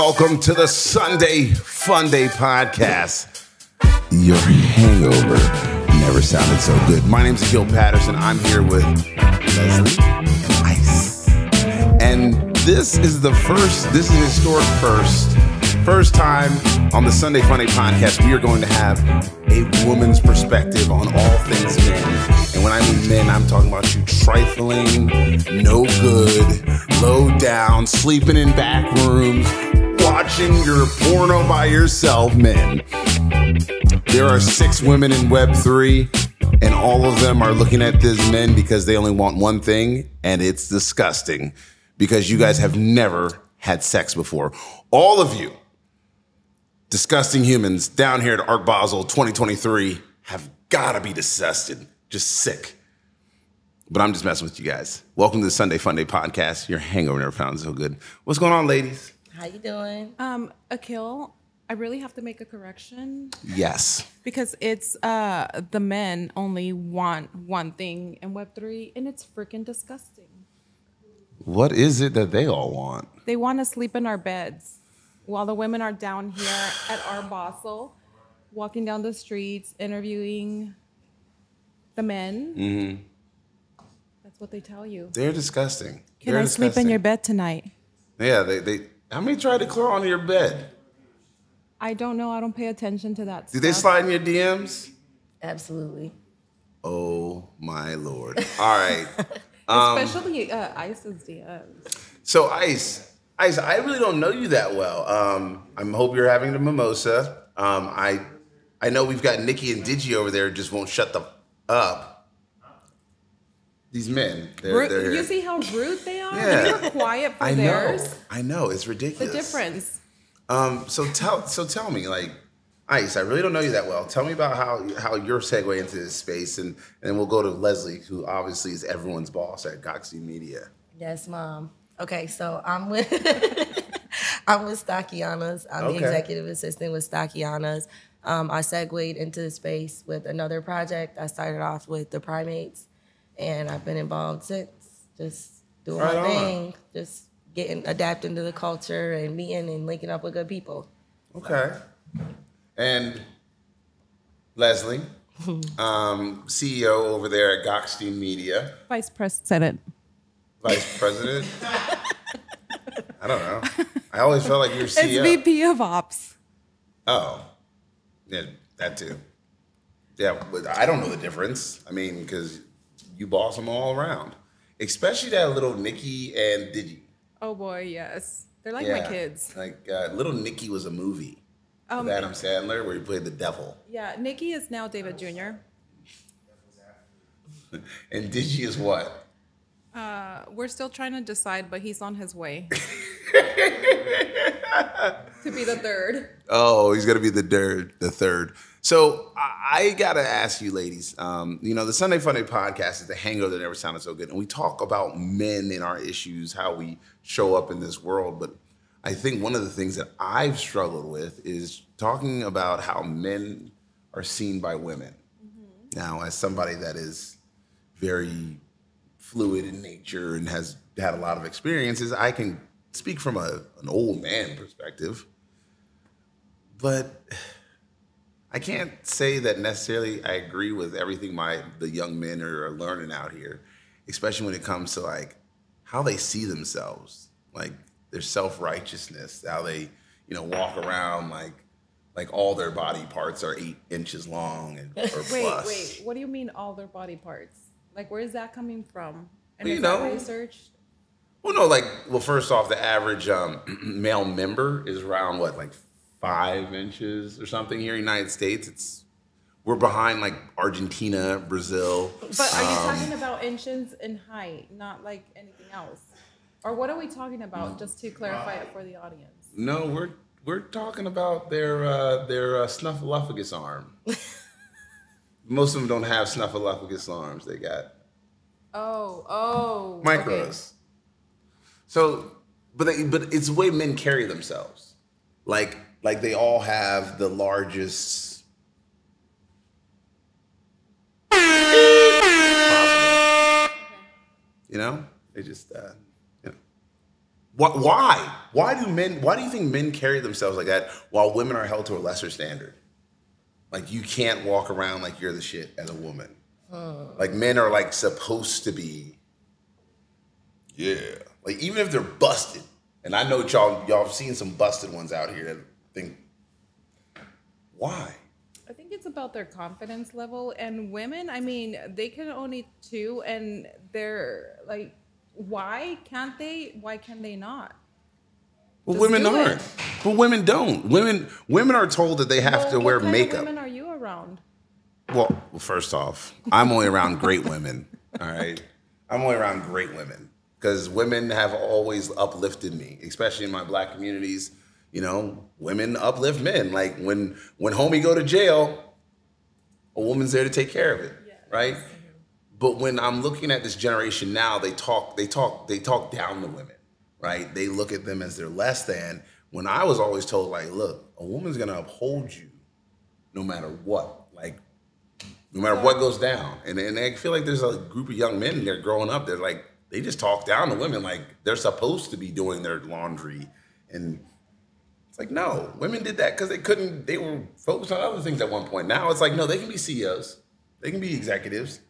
Welcome to the Sunday Fun Day podcast. Your hangover never sounded so good. My name's Akil Patterson. I'm here with Leslie and Ice. And this is the first, this is historic first, first time on the Sunday Fun Day podcast, we are going to have a woman's perspective on all things men. And when I mean men, I'm talking about you trifling, no good, low down, sleeping in back rooms, watching your porno by yourself men. There are six women in Web3, and all of them are looking at these men because they only want one thing, and it's disgusting because you guys have never had sex before. All of you, disgusting humans down here at Art Basel 2023, have gotta be disgusted, just sick. But I'm just messing with you guys. Welcome to the Sunday Fun Day podcast. Your hangover never found so good. What's going on, ladies? How you doing? Um, Akil, I really have to make a correction Yes. because it's uh the men only want one thing in Web three, and it's freaking disgusting. What is it that they all want? They want to sleep in our beds while the women are down here at our Basel, walking down the streets, interviewing the men. Mm-hmm. That's what they tell you. They're disgusting. Can They're I sleep in your bed tonight? Yeah, they, they how many tried to crawl onto your bed? I don't know. I don't pay attention to that. Did they stuff. slide in your DMs? Absolutely. Oh my lord. All right. Um, Especially uh, Ice's DMs. So Ice, Ice, I really don't know you that well. Um, I hope you're having the mimosa. Um, I I know we've got Nikki and Digi over there just won't shut the up. These men, they're, Ru- they're you see how rude they are? Yeah. They were quiet for I know. I know, it's ridiculous. The difference. Um, so tell, so tell me, like, Ice, I really don't know you that well. Tell me about how how your segue into this space, and and then we'll go to Leslie, who obviously is everyone's boss at Goxy Media. Yes, mom. Okay, so I'm with I'm with Stackianas. I'm Okay. the executive assistant with Stackianas. Um, I segued into the space with another project. I started off with the primates, and I've been involved since. Just doing Right my on. thing, just getting adapting to the culture and meeting and linking up with good people. Okay. And Leslie, um, CEO over there at Gokhshtein Media, Vice President. Vice President. I don't know. I always felt like you were It's CEO. VP of Ops. Oh, yeah, that too. Yeah, but I don't know the difference. I mean, because you boss them all around, especially that little Nikki and Digi. Oh boy, yes. They're like Yeah, my kids. Like uh, little Nikki was a movie Um, with Adam Sandler where he played the devil, Yeah, Nikki is now David Jr. and Digi is what? Uh, we're still trying to decide, but he's on his way to be the third. Oh, he's gonna be the third. The third. So I, I gotta ask you, ladies. Um, you know, the Sunday Funday podcast is the hangover that never sounded so good, and we talk about men and our issues, how we show up in this world. But I think one of the things that I've struggled with is talking about how men are seen by women. Now, as somebody that is very fluid in nature and has had a lot of experiences, I can speak from a, an old man perspective but I can't say that necessarily I agree with everything my the young men are, are learning out here, especially when it comes to like how they see themselves, like their self righteousness, how they you know walk around like like all their body parts are eight inches long and or plus. wait. wait, What do you mean all their body parts? Like, where is that coming from? And you know. researched? Well, no, like well, first off, the average um, male member is around what like five inches or something here in the United States. It's we're behind like Argentina, Brazil. But are you Um, talking about inches in height, not like anything else? Or what are we talking about, just to clarify it for the audience? No, we're we're talking about their uh, their uh, snuffleupagus arm. Most of them don't have snuffleupagus arms. They got Oh, oh. micros. okay. So, but they, but it's the way men carry themselves. Like like they all have the largest. You know, they just uh, you know. Wh- Why? Why do men? Why do you think men carry themselves like that while women are held to a lesser standard? Like you can't walk around like you're the shit as a woman. Like men are like supposed to be. Yeah. Like even if they're busted, and I know y'all y'all have seen some busted ones out here that think. Why? I think it's about their confidence level. And women, I mean, they can own it too. And they're like, why can't they? Why can they not? Well, Just women aren't. But women don't. Women women are told that they have Well, to what wear kind of makeup. women are you around? Well, well, first off, I'm only around great women. All right, I'm only around great women because women have always uplifted me, especially in my black communities. You know, women uplift men. Like when when homie go to jail, a woman's there to take care of it, right? But when I'm looking at this generation now, they talk, they talk, they talk down to women, right? They look at them as they're less than. When I was always told, like, look, a woman's gonna uphold you no matter what. Like, no matter what goes down. And, and I feel like there's a group of young men they're growing up. They're like, they just talk down to women like they're supposed to be doing their laundry. And like, no, women did that because they couldn't, they were focused on other things at one point. Now it's like, no, they can be CEOs, they can be executives.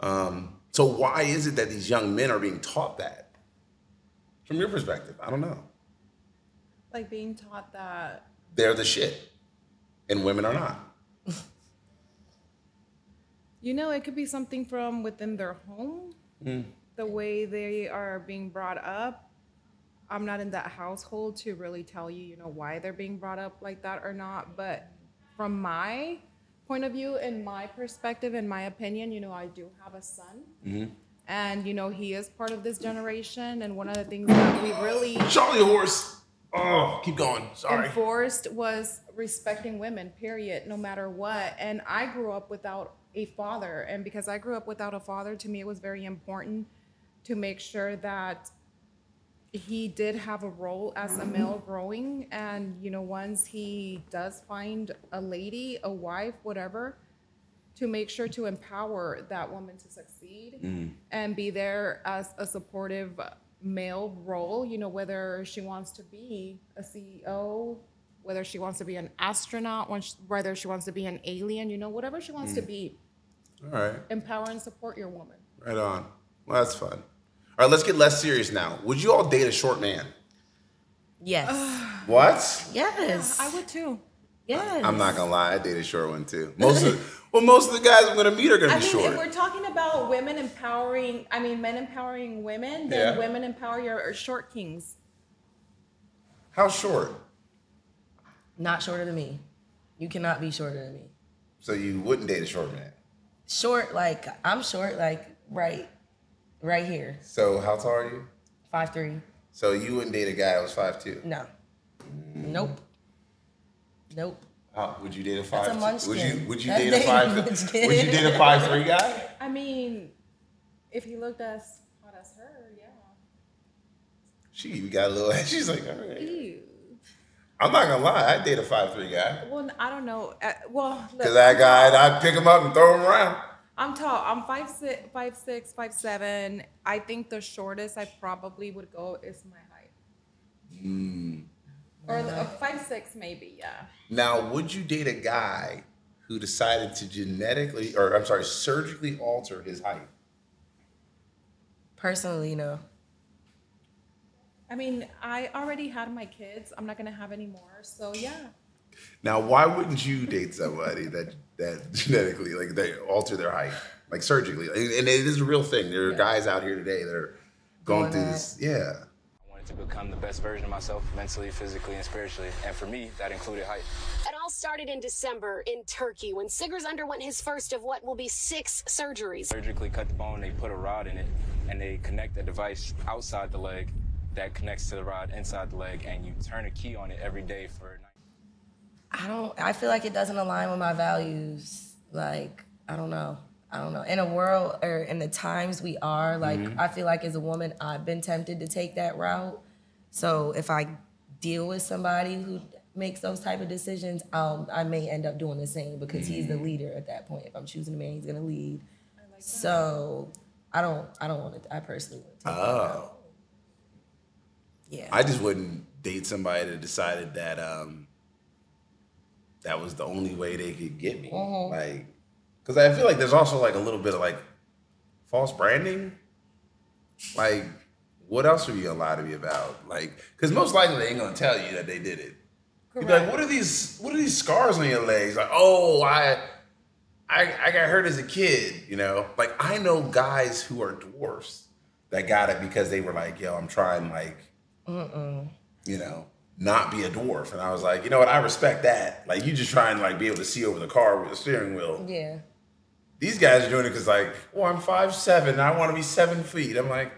Um, so why is it that these young men are being taught that? From your perspective, I don't know. Like being taught that They're the shit, and women are not. You know, it could be something from within their home, the way they are being brought up. I'm not in that household to really tell you, you know, why they're being brought up like that or not. But from my point of view and my perspective and my opinion, you know, I do have a son. Mm-hmm. And, you know, he is part of this generation. And one of the things that we really Charlie horse. Oh, keep going. Sorry. enforced was respecting women period no matter what and i grew up without a father and because i grew up without a father to me it was very important to make sure that he did have a role as a male growing and you know once he does find a lady a wife whatever to make sure to empower that woman to succeed mm. and be there as a supportive male role you know whether she wants to be a ceo whether she wants to be an astronaut whether she wants to be an alien you know whatever she wants to mm. be All right. empower and support your woman Right on. Well, that's fun. All right, let's get less serious now. Would you all date a short man? Yes. What? yes. i would too Yes. I'm not gonna lie, I date a short one too. Most of well, most of the guys I'm gonna meet are gonna I be mean, short. if we're talking about women empowering, I mean, men empowering women, then Yeah. women empower your short kings. How short? Not shorter than me. You cannot be shorter than me. So you wouldn't date a short man. Short, like I'm short, like right, right here, So how tall are you? five three. So you wouldn't date a guy that was five two. No. Nope. Nope. How, would you date a five? That's a munchkin. Would you would you That's date a five? munchkin. Would you date a five three guy? I mean, if he looked as hot as her, yeah. She you got a little. She's like, all right. Ew. I'm not gonna lie, I'd date a five three guy. Well, I don't know. Uh, well, Cause that guy, I'd pick him up and throw him around. I'm tall. I'm five six, five six, five seven. I think the shortest I probably would go is my height. Hmm. Or the, uh, five six maybe, yeah. Now, would you date a guy who decided to genetically, or I'm sorry, surgically alter his height? Personally, no. I mean, I already had my kids. I'm not gonna have any more. So yeah. Now, why wouldn't you date somebody that that genetically, like, they alter their height, like surgically? And it is a real thing. There are guys out here today that are going Doing through that. this. Yeah. I wanted to become the best version of myself mentally, physically, and spiritually. And for me, that included height. It all started in December in Turkey when Siggers underwent his first of what will be six surgeries. Surgically cut the bone, they put a rod in it, and they connect a device outside the leg that connects to the rod inside the leg, and you turn a key on it every day for. I don't. I feel like it doesn't align with my values. Like I don't know. I don't know. In a world or in the times we are, like I feel like as a woman, I've been tempted to take that route. So if I deal with somebody who makes those type of decisions, um, I may end up doing the same because he's the leader at that point. If I'm choosing a man, he's gonna lead. So I don't. I don't want to. I personally want to. That. Oh. Yeah. I just wouldn't date somebody that decided that um that was the only way they could get me. Mm-hmm. Like, because I feel like there's also like a little bit of like false branding. Like, what else are you gonna lie to me about? Like, because most likely they ain't gonna tell you that they did it. You'd be like, what are these? What are these scars on your legs? Like, oh, I, I, I got hurt as a kid. You know, like I know guys who are dwarfs that got it because they were like, yo, I'm trying like, you know, not be a dwarf. And I was like, you know what? I respect that. Like, you just trying to like be able to see over the car with the steering wheel. Yeah. These guys are doing it because like, well, I'm five seven. I want to be seven feet. I'm like,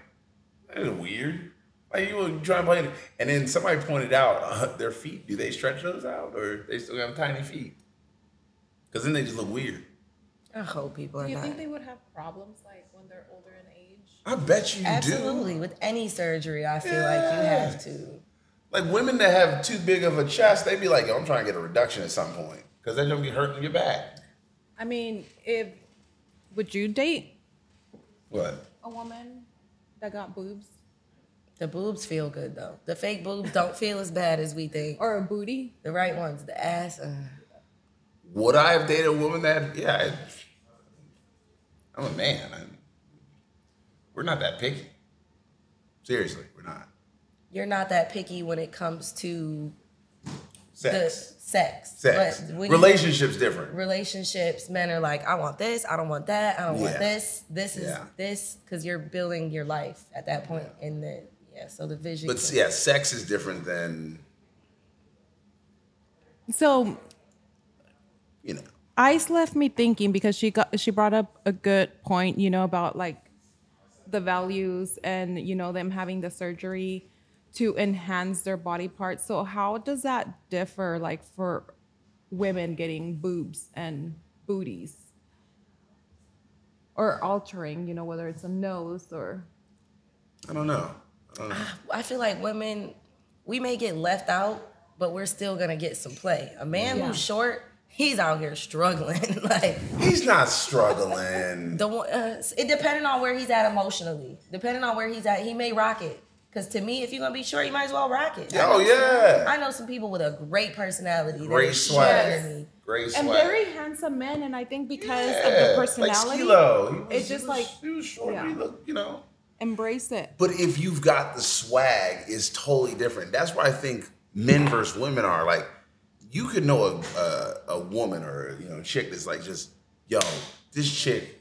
that is weird. Like you were trying to play, it. and then somebody pointed out uh, their feet. Do they stretch those out, or they still have tiny feet? Because then they just look weird. I hope people are Do you not. think they would have problems like when they're older in age? I bet you do. Absolutely. With any surgery, I feel like you have to. Like women that have too big of a chest, they'd be like, "Yo, I'm trying to get a reduction at some point," because they're gonna be hurting your back. I mean, if would you date What? a woman that got boobs The boobs feel good though. The fake boobs don't feel as bad as we think. or a booty? The right ones, the ass. Uh, Would I have dated a woman that? Yeah, I, I'm a man. i we're not that picky. Seriously, we're not. You're not that picky when it comes to the Sex, sex. sex, you- relationships different. relationships, men are like, I want this, I don't want that, I don't want this. This is Yeah. this because you're building your life at that point in the yeah. So the vision. But can- yeah, sex is different than So you know. Ice left me thinking because she got she brought up a good point, you know, about like the values and you know them having the surgery to enhance their body parts. So how does that differ like for women getting boobs and booties? Or altering, you know, whether it's a nose or I don't know. I don't know. I feel like women, we may get left out, but we're still gonna get some play. A man Yeah. who's short, he's out here struggling. like He's not struggling. the uh, it depending on where he's at emotionally, depending on where he's at, he may rock it. Cause to me, if you're gonna be short, you might as well rock it. Oh, I Oh know some- yeah. I know some people with a great personality. that Great is swag. shorter than me. Great and very handsome men and I think because of the personality Like Skilo. He it's just was- like he was short. yeah. He looked, you know. embrace it. But if you've got the swag, is totally different. That's why I think men versus women are like. You could know a, a a woman or you know a chick that's like just yo, this chick.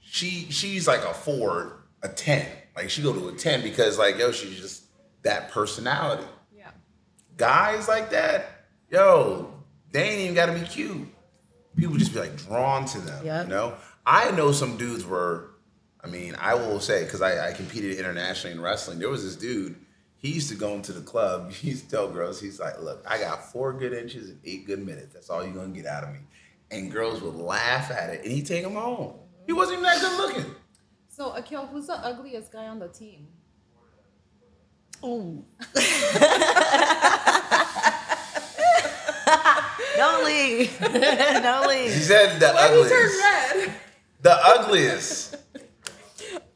She she's like a four, a ten. Like she go to a ten because like yo, she's just that personality. Yeah. Guys like that, yo, they ain't even got to be cute. People just be like drawn to them. Yep. You know, I know some dudes were. I mean, I will say because I, I competed internationally in wrestling. There was this dude. He used to go into the club. He used to tell girls, he's like, "Look, I got four good inches and eight good minutes. That's all you're gonna get out of me." And girls would laugh at it, and he'd take them home. He wasn't even that good looking. So Akil, who's the ugliest guy on the team? Ooh. Don't leave. Don't He leave. said the Why he ugliest. turned red? The ugliest.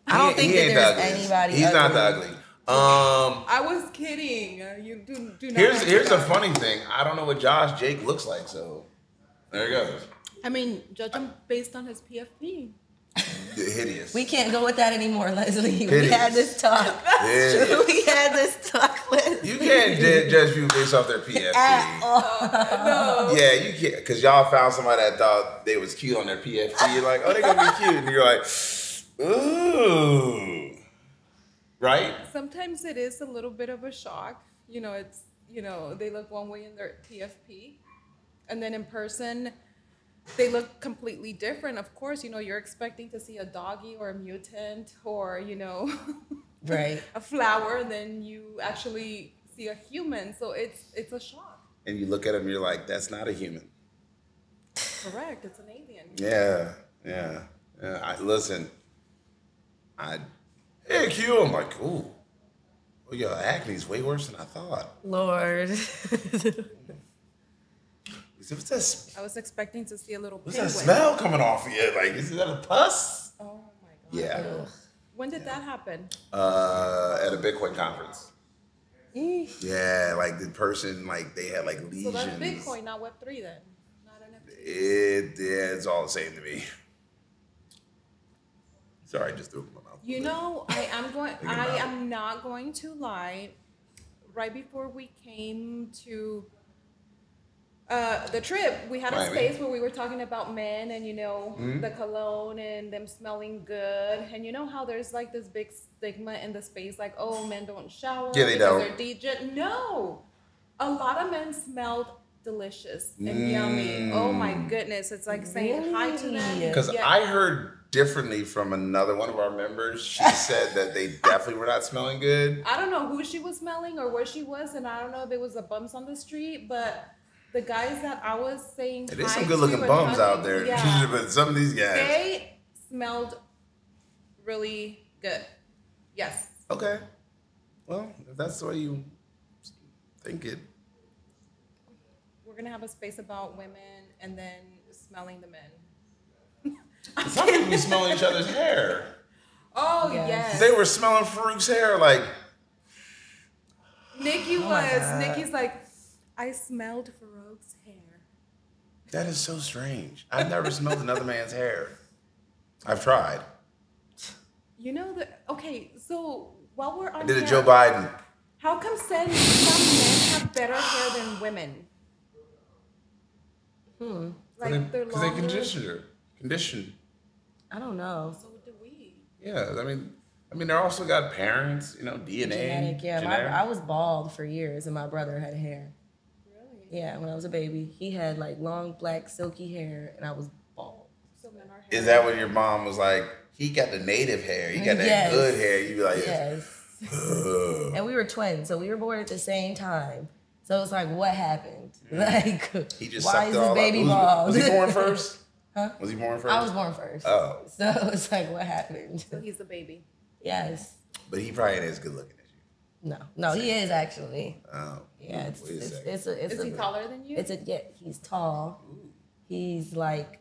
I don't He- think he that ain't there's the anybody. He's not the ugly. Um, I was kidding. Uh, You do, do not. here's here's a that. funny thing. I don't know what Josh Jake looks like, so there he goes. I mean, judge him based on his PFP. The hideous. We can't go with that anymore, Leslie. It we had is. this talk. Yeah. we had this talk, Leslie. You can't judge people based off their PFP. At all. Yeah, you can't, because y'all found somebody that thought they was cute on their PFP. You're like, oh, they're gonna be cute, and you're like, ooh, right? Sometimes it is a little bit of a shock. You know, it's you know they look one way in their PFP, and then in person, they look completely different. Of course, you know you're expecting to see a doggy or a mutant or you know Right. a flower, and then you actually see a human. So it's it's a shock. And you look at them, you're like, that's not a human. Correct. It's an alien. Yeah, yeah, yeah. I, listen, I, hey, Q, I'm like, ooh, well, your acne's way worse than I thought. Lord. What's that, I was expecting to see a little what's that smell coming off of you? Like, is that a pus? Oh my god. Yeah. When did that happen? Uh, at a Bitcoin conference. Eesh. Yeah, like the person, like they had like lesions. So that's Bitcoin, not Web three then. Not NFT. It, yeah, it's all the same to me. Sorry, I just threw it in my mouth. You know, I am going. I am not going to lie. Right before we came to uh, the trip, we had a Miami. space where we were talking about men and you know Mm-hmm. the cologne and them smelling good. And you know how there's like this big stigma in the space, like oh men don't shower Yeah, they because don't. they're DJ. No, a lot of men smelled delicious and yummy. Oh my Mm. goodness, it's like saying hi to them. Because Yeah. I heard differently from another one of our members. She said that they definitely were not smelling good. I don't know who she was smelling or where she was, and I don't know if it was the bumps on the street, but the guys that I was saying There's hi some good looking bums out there. Yeah, but some of these guys. they smelled really good. Yes. Okay. Well, if that's the way you think it. We're gonna have a space about women and then smelling the men. Some people be smelling each other's hair. Oh Yes. yes. They were smelling Farouk's hair like, Nikki Oh was. God. Nikki's like, I smelled Farouk's hair. that is so strange. I've never smelled another man's hair. I've tried. You know that? Okay, so while we're on I did a here, Joe Biden. How come sen- some men have better hair than women? Hmm. Like they're Because they longer. conditioned her. I don't know. So what do we. Yeah, I mean, I mean, they're also got parents, you know, DNA. Genetic, yeah. My. I was bald for years, and my brother had hair. Really? Yeah, when I was a baby, he had like long black silky hair, and I was bald. So Is that when your mom was like, he got the native hair, he got that Yes. good hair? You be like, Yes. "Ugh." And we were twins, so we were born at the same time. So it's like, what happened? Mm. Like, he just why sucked is it all this up. baby was, bald? was he born first? huh? Was he born first? I was born first. Oh, So it's like, what happened? So he's the baby. Yes. but he probably ain't as good looking as you. No, no, he is actually. Oh, Yeah, it's it's, it's a it's Is a, he taller than you? It's a yeah. He's tall. He's like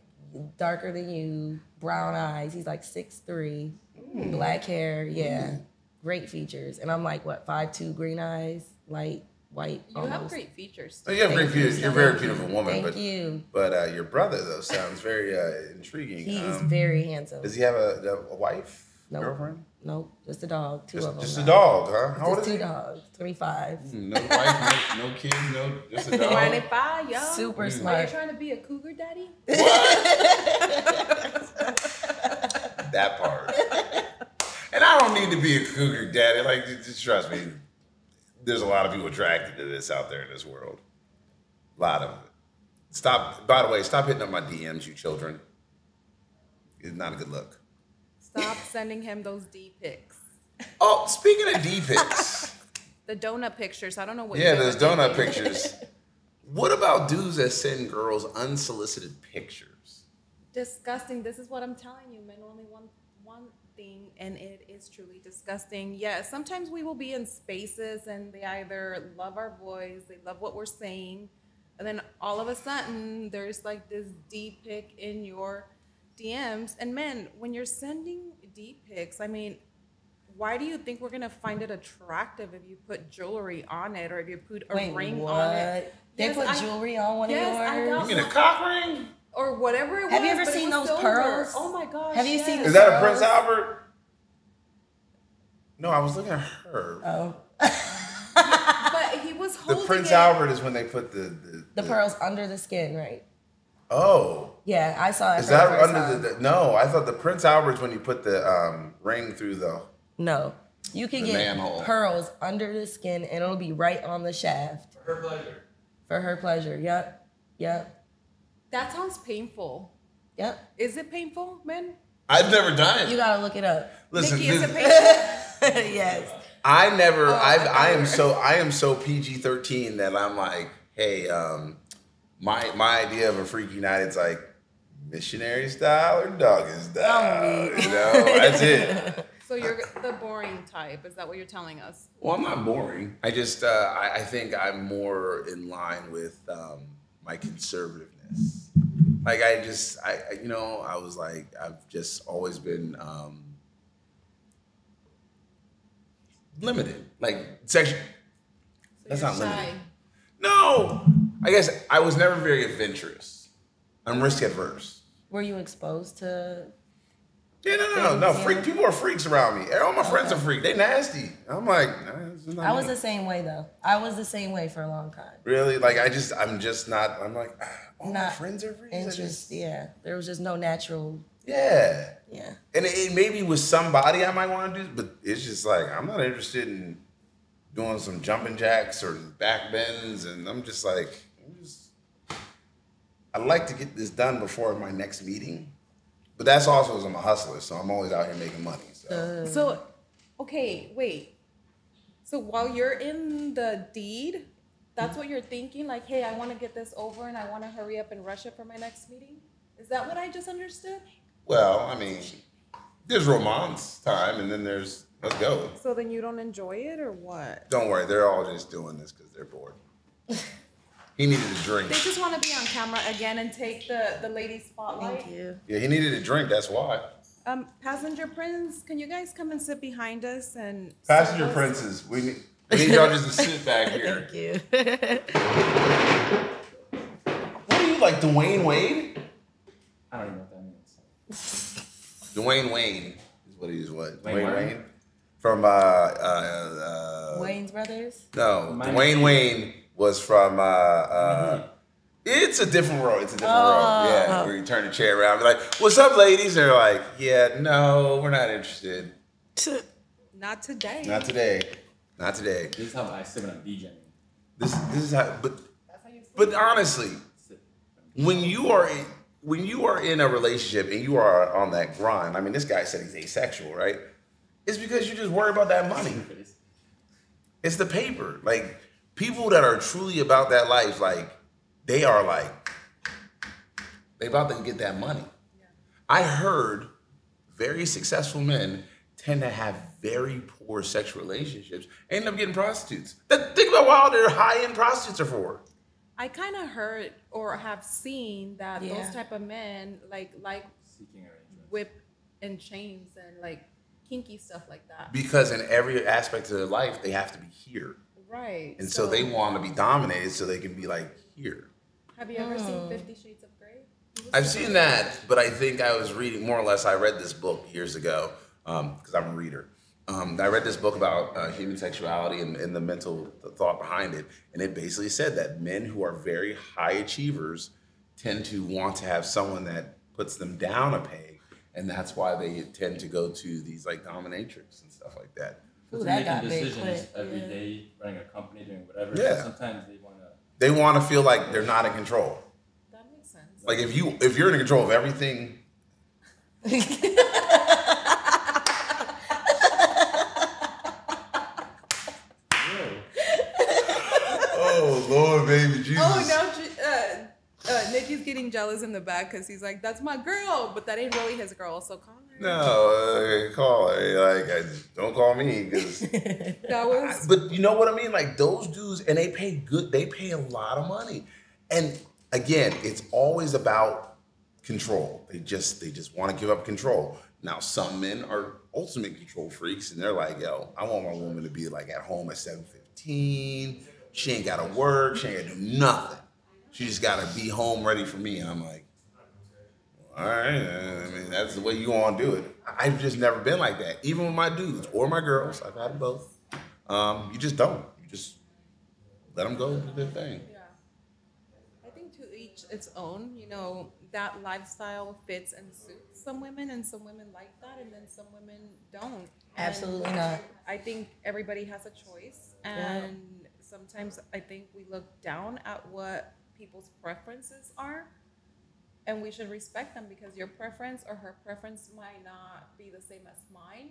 darker than you. Brown eyes. He's like six three. Black hair. Yeah, great features. And I'm like what five two, green eyes, light white. you have great features. Oh, you have great Thank you features. so You're a very beautiful woman, Thank but you. but uh, your brother though sounds very uh, intriguing. He is Um, very handsome. does he have a, a wife, Nope. girlfriend? Nope, just a dog. Two Just, of them. just a dog, huh? How old Just is two he? dogs. Twenty five. Hmm, no wife, no, no kids, no just a dog. Twenty-five, yo. Super hmm. Are you smart. trying to be a cougar daddy? What? that part. And I don't need to be a cougar daddy. Like, just, just trust me. There's a lot of people attracted to this out there in this world. A lot of it. Stop. By the way, stop hitting up my DMs, you children. It's not a good look. Stop sending him those D pics. Oh, speaking of D pics, The donut pictures. I don't know what. yeah, you guys there's are donut pictures. What about dudes that send girls unsolicited pictures? disgusting. This is what I'm telling you. Men only want one thing, and it is truly disgusting. Yeah, sometimes we will be in spaces, and they either love our voice, they love what we're saying, and then all of a sudden, there's like this D pic in your DMs. And men, when you're sending D pics, I mean. Why do you think we're gonna find it attractive if you put jewelry on it or if you put a Wait, ring what? on it? They Yes, put I- jewelry on one yes, I of got yours. You mean a cock ring? or whatever it Have you was, ever but it seen those silver. pearls? Oh my gosh! Have you seen yes. Is that a Prince Albert? No, I was looking at her. Oh, But he was the Prince it. Albert is when they put the the, the pearls under the skin, right? Oh, Yeah, I saw it. is for the that under time. the, the? No, I thought the Prince Albert's when you put the um, ring through the. No, you can get manhole. pearls under the skin, and it'll be right on the shaft. For her pleasure. For her pleasure. Yep. Yep. That sounds painful. Yep. Is it painful, men? I've never done it. You gotta look it up. Listen, Nikki, is this- it painful? yes. I never. Oh, I I've, I thought you am so. I am so PG thirteen that I'm like, hey, um, my my idea of a freaky night is like missionary style or doggy style. Oh, You know, that's it. so you're the boring type. Is that what you're telling us? Well, I'm not boring. I just, uh, I, I think I'm more in line with um, my conservativeness. Like I just, I, I, you know, I was like, I've just always been um, limited. Like sex, That's not shy. limited. No, I guess I was never very adventurous. I'm risk adverse. Were you exposed to? Yeah, no, no, no, no. Freak people are freaks around me. All my friends are freak. They nasty. I'm like, nah, I was me. the same way though. I was the same way for a long time. really like. I just, I'm just not. I'm like, ah, all my Not friends are freaks. Interest, just- yeah. There was just no natural, yeah. yeah. And it, it maybe with somebody I might want to do, but it's just like I'm not interested in doing some jumping jacks or back bends, and I'm just like, I'm just, I like to get this done before my next meeting, but that's also because I'm a hustler, so I'm always out here making money. So So, okay, wait. So while you're in the deed, that's what you're thinking, like, hey, I want to get this over and I want to hurry up and rush it for my next meeting. Is that what I just understood? well, I mean, there's romance time, and then there's let's go. So then you don't enjoy it or what? Don't worry, they're all just doing this because they're bored. he needed a drink. They just want to be on camera again and take the the lady spotlight. Thank you. Yeah, he needed a drink. That's why. Um, passenger prince, can you guys come and sit behind us and Passenger serve us? princes, we need, we need y'all just to sit back here. Thank you. What are you like, Dwyane Wade? I don't even know what that means. Dwayne Wayne is what he is. What Wayne Dwayne Martin? Wayne from uh uh, uh Wayne's brothers. no Miami Dwayne Heat. Wayne was from uh uh. It's a different role. It's a different role. Yeah, where you turn the chair around, be like, "What's up, ladies?" They're like, "Yeah, no, we're not interested. Not today. Not today. Not today." This is how I sit when I'm DJing. This this is how. But That's how you but honestly, when you are in, when you are in a relationship and you are on that grind, I mean, this guy said he's asexual, right? It's because you just worry about that money. It's the paper. Like people that are truly about that life, like they are like they about to get that money. I heard very successful men tend to have very poor sexual relationships, end up getting prostitutes. That, think about why all their high end prostitutes are for. I kind of heard or have seen that Yeah. those type of men like like Seeking whip and chains and like kinky stuff like that. Because in every aspect of their life, they have to be here. Right. And so, they want to be dominated so they can be like here. Have you ever seen Fifty Shades of Grey? I've seen that, but I think I was reading more or less. I read this book years ago because I'm a reader. Um, I read this book about uh, human sexuality and, and the mental thought behind it, and it basically said that men who are very high achievers tend to want to have someone that puts them down a peg, and that's why they tend to go to these like dominatrix and stuff like that. Ooh, that making got big decisions quick. every yeah. day, running a company, doing whatever. Yeah. Sometimes they want to. They want to feel like they're not in control. That makes sense. Like if you if you're in control of everything, oh Lord, baby Jesus. Oh now, Ju- uh, uh, Nikki's getting jealous in the back because he's like, "That's my girl," but that ain't really his girl. So call her. No, uh, call her. Like, I, don't call me because. That was but you know what I mean? Like those dudes, and they pay good. They pay a lot of money, and again, it's always about control. They just they just want to give up control. Now, some men are ultimate control freaks, and they're like, "Yo, I want my woman to be like at home at seven fifteen. She ain't got to work. She ain't got to do nothing. She just got to be home ready for me." And I'm like. All right, I mean that's the way you want to do it. I've just never been like that, even with my dudes or my girls. I've had them both. Um, you just don't. You just let them go do their thing. Yeah. I think to each its own, you know, that lifestyle fits and suits some women and some women like that and then some women don't. And Absolutely not. I think everybody has a choice and sometimes I think we look down at what people's preferences are and we should respect them because your preference or her preference might not be the same as mine.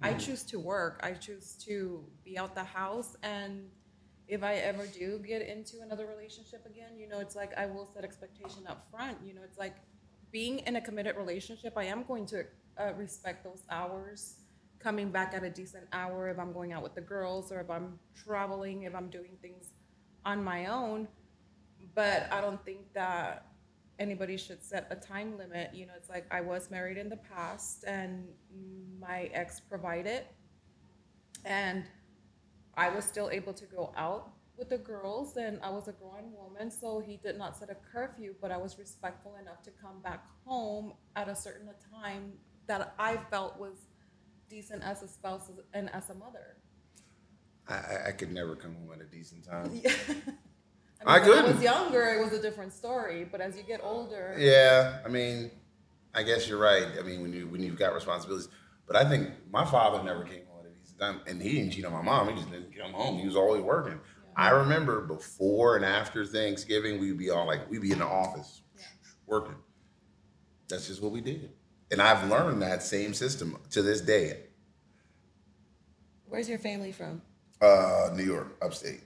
I choose to work. I choose to be out the house and if I ever do get into another relationship again, you know, it's like I will set expectation up front. You know, it's like being in a committed relationship, I am going to uh, respect those hours, coming back at a decent hour if I'm going out with the girls or if I'm traveling, if I'm doing things on my own. But I don't think that anybody should set a time limit. You know, it's like I was married in the past and my ex provided and I was still able to go out with the girls, and I was a grown woman, so he did not set a curfew, but I was respectful enough to come back home at a certain time that I felt was decent as a spouse and as a mother. I, I, I could never come home at a decent time. I, mean, I when I was younger, it was a different story, but as you get older, Yeah, I mean, I guess you're right. I mean, when you when you've got responsibilities, but I think my father never came home at a decent time, and he didn't cheat on my mom. He just didn't come home. He was always working. I remember before and after Thanksgiving, we'd be all like, we'd be in the office working. That's just what we did, and I've learned that same system to this day. Where's your family from? Uh, New York, upstate,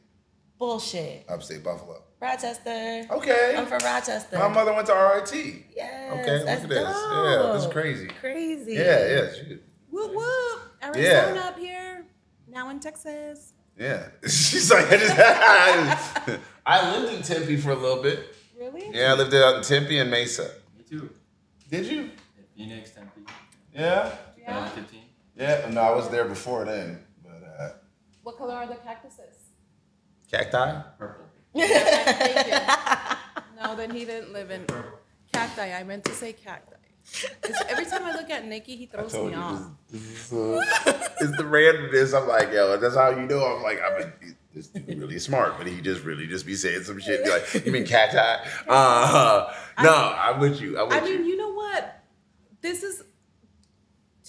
Bullshit. upstate Buffalo. Rochester. Okay, I'm from Rochester. my mother went to RIT. Yes, Okay, look that's at this. Yeah, this is crazy. Crazy. Yeah, yeah, she- whoop whoop, Yeah. Arizona up here, now in Texas. Yeah. She's like, I, just, I lived in Tempe for a little bit. Really? Yeah, I lived out in Tempe and Mesa. Me too. Did you? Yeah, Phoenix, Tempe, Yeah. 2015. Yeah. No, I was there before then. But uh, What color are the cactuses? Cacti? Purple. Thank you. No, then he didn't live in cacti. I meant to say cacti. 'Cause every time I look at Nikki, he throws me off. This, this is, uh, it's the randomness. I'm like, yo, that's how you know. I'm like, I mean, this dude really smart, but he just really just be saying some shit. Be like, you mean cacti? Uh, no, I'm with you. I'm with I you. mean, you know what? This is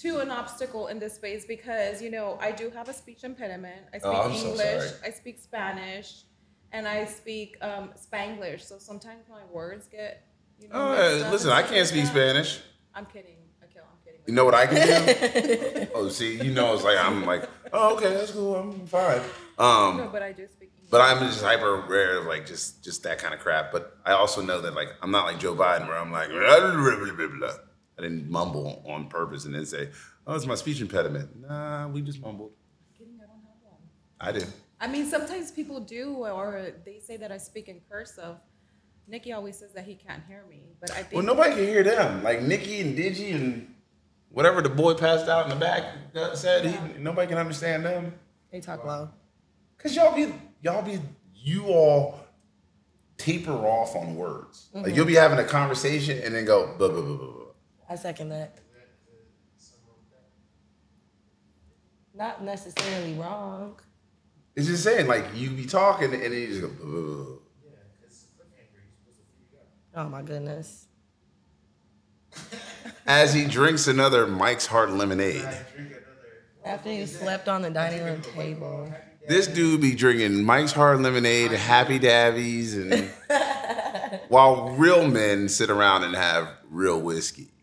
to an obstacle in this space because you know I do have a speech impediment. I speak Oh, I'm so English, sorry. I speak Spanish, and I speak um, Spanglish. So sometimes my words get you know. Oh, mixed hey, up listen, I can't speak that. Spanish. I'm kidding. Okay, I'm kidding. You know what I can do? oh, see, you know, it's like I'm like, oh, okay, that's cool. I'm fine. Um, No, but I do speak English. But I'm just hyper rare, of, like just just that kind of crap. But I also know that like I'm not like Joe Biden, where I'm like blah, blah, blah. I didn't mumble on purpose and then say, "Oh, it's my speech impediment." Nah, we just mumbled. kidding, I don't have one. I did. I mean, sometimes people do, or they say that I speak in cursive. Nikki always says that he can't hear me, but I think Well, nobody can hear them. Like Nikki and Digi and whatever the boy passed out in the back said. He, nobody can understand them. They talk loud. Cause y'all be y'all be you all taper off on words. Like mm-hmm. you'll be having a conversation and then go blah blah blah blah. Blah. I second that. Not necessarily wrong. It's just saying, like you be talking and then you just go. blah, blah, blah. Oh my goodness. As he drinks another Mike's Hard lemonade. After you slept on the dining room table. This dude be drinking Mike's Hard lemonade, Happy Dabbies, and while real men sit around and have real whiskey.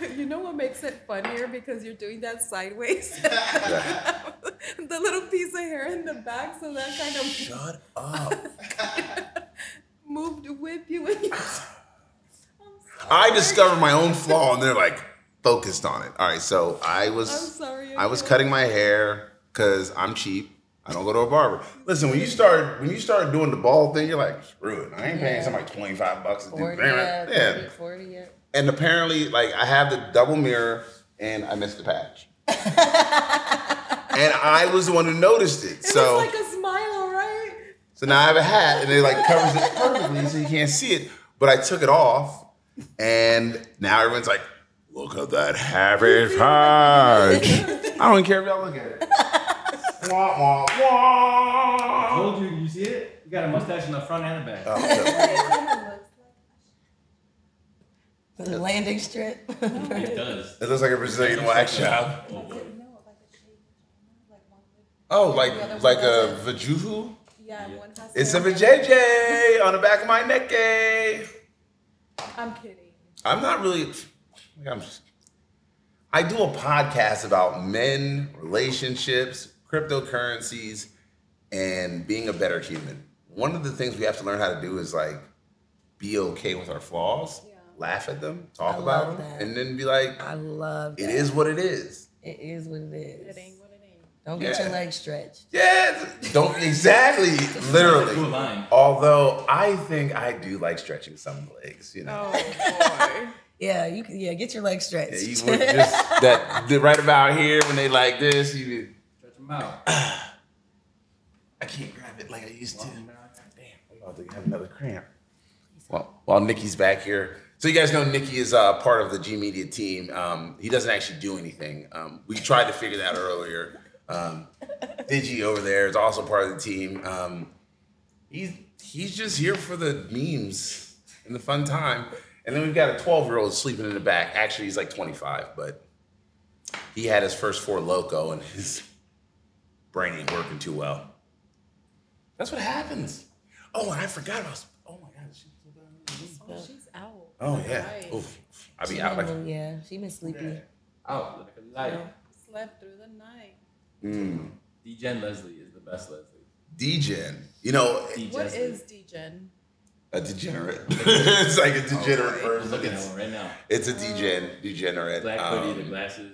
you know what makes it funnier because you're doing that sideways. the little piece of hair in the back, so that kind of Shut up. moved with you. When you I discovered my own flaw and they're like focused on it. All right, so I was I'm sorry, I was cutting my hair because I'm cheap. I don't go to a barber. Listen, when you start when you start doing the bald thing, you're like, screw it. I ain't paying somebody 25 bucks to do 40, that. yeah, Yeah. 40, yeah. And apparently, like I have the double mirror and I missed the patch. and I was the one who noticed it. it So was like a smile, right? so now I have a hat and it like covers it perfectly so you can't see it. But I took it off and now everyone's like, look at that happy patch. I don't care if y'all look at it. wah, wah, wah. Told you, you see it? You got a mustache in the front and the back. Oh, okay. The landing strip. It does. It looks like a Brazilian wax job. Oh, like like a vajuhu? Yeah, one has. It's a vajayjay on the back of my neck. eh? I'm kidding. I'm not really. I'm just- I do a podcast about men, relationships, cryptocurrencies, and being a better human. One of the things we have to learn how to do is like be okay with our flaws, Yeah. Laugh at them, talk I about them, that. and then be like, I love it that. is what it is. It is what it is. it It is. ain't what it ain't. Don't get Yeah. your legs stretched. Yeah, don't exactly, literally. Cool. Although I think I do like stretching some legs, you know. Oh boy. Yeah, you can, yeah, get your legs Yeah, stretched. you would just that right about here when they like this, you be, Stretch them out. I can't grab it like I used to. Damn, I'm about to have another cramp. Well, while Nikki's back here, so you guys know Nikki is uh, part of the G Media team. Um, he doesn't actually do anything. Um, we tried to figure that out earlier. Um, Digi over there is also part of the team. Um, he's he's just here for the memes and the fun time. And then we've got a 12 year old sleeping in the back. Actually, he's like 25, but he had his first Four Loko and his brain ain't working too well. That's what happens. Oh, and I forgot about. Oh my God. she- Oh, she's out. Oh yeah. Right. Oof. I be She out like. been- yeah, she been sleepy. Out like a light. Slept through the night. Mm. D-Gen Leslie is the best Leslie. Degen. You know, D-Gen What Leslie. is degen? a degenerate. it's like a degenerate I'm person. looking at It's, one right now. it's a degen, degenerate. Black hoodie, Um, the glasses.